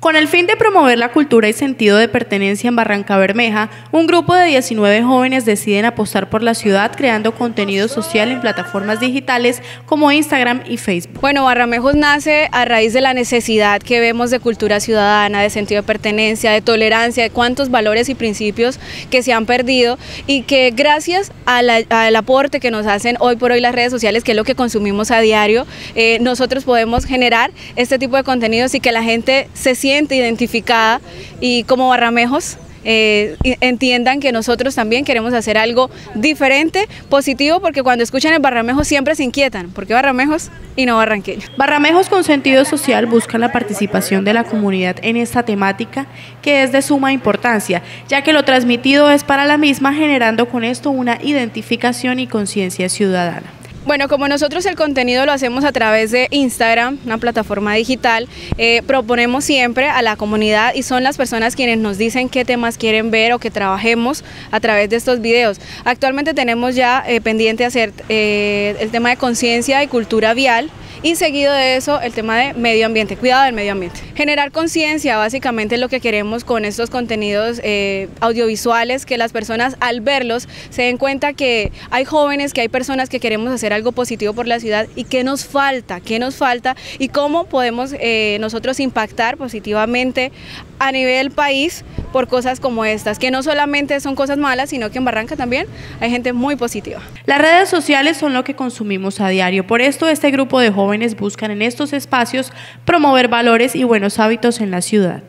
Con el fin de promover la cultura y sentido de pertenencia en Barranca Bermeja, un grupo de 19 jóvenes deciden apostar por la ciudad creando contenido social en plataformas digitales como Instagram y Facebook. Bueno, Barramejos nace a raíz de la necesidad que vemos de cultura ciudadana, de sentido de pertenencia, de tolerancia, de cuántos valores y principios que se han perdido y que gracias al aporte que nos hacen hoy por hoy las redes sociales, que es lo que consumimos a diario, eh, nosotros podemos generar este tipo de contenidos y que la gente se sienta identificada y como barramejos eh, entiendan que nosotros también queremos hacer algo diferente, positivo, porque cuando escuchan el Barramejos siempre se inquietan. ¿Por qué Barramejos y no Barranqueño? Barramejos con sentido social buscan la participación de la comunidad en esta temática que es de suma importancia, ya que lo transmitido es para la misma, generando con esto una identificación y conciencia ciudadana. Bueno, como nosotros el contenido lo hacemos a través de Instagram, una plataforma digital, eh, proponemos siempre a la comunidad y son las personas quienes nos dicen qué temas quieren ver o que trabajemos a través de estos videos. Actualmente tenemos ya eh, pendiente hacer eh, el tema de conciencia y cultura vial, y seguido de eso el tema de medio ambiente, cuidado del medio ambiente. Generar conciencia básicamente es lo que queremos con estos contenidos eh, audiovisuales, que las personas al verlos se den cuenta que hay jóvenes, que hay personas que queremos hacer algo positivo por la ciudad y qué nos falta, qué nos falta y cómo podemos eh, nosotros impactar positivamente a nivel país por cosas como estas, que no solamente son cosas malas, sino que en Barranca también hay gente muy positiva. Las redes sociales son lo que consumimos a diario, por esto este grupo de jóvenes buscan en estos espacios promover valores y buenos hábitos en la ciudad.